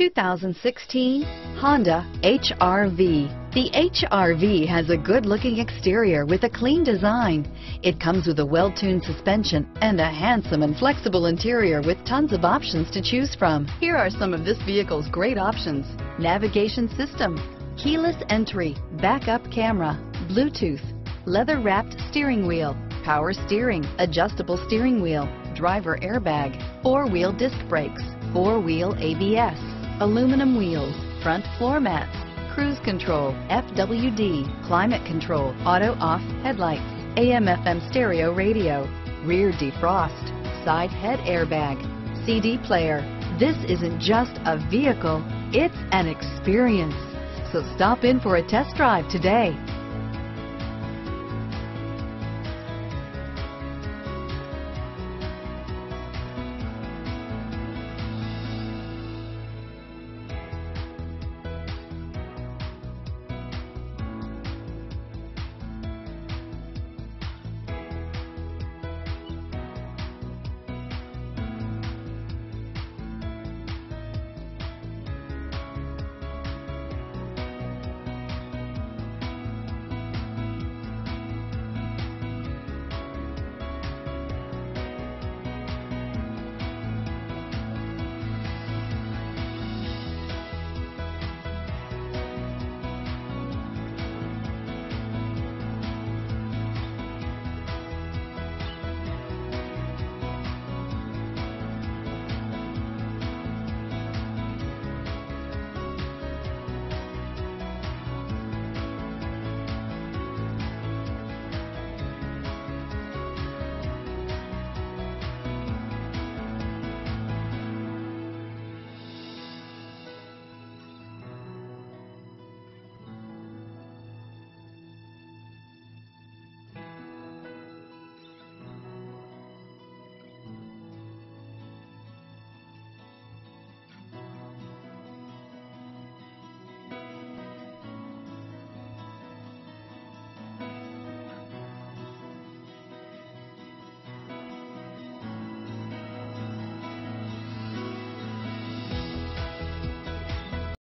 2016 Honda HRV. The HRV has a good-looking exterior with a clean design. It comes with a well-tuned suspension and a handsome and flexible interior with tons of options to choose from. Here are some of this vehicle's great options. Navigation system, keyless entry, backup camera, Bluetooth, leather-wrapped steering wheel, power steering, adjustable steering wheel, driver airbag, four-wheel disc brakes, four-wheel ABS, aluminum wheels, front floor mats, cruise control, FWD, climate control, auto off headlights, AM FM stereo radio, rear defrost, side head airbag, CD player. This isn't just a vehicle, it's an experience. So stop in for a test drive today.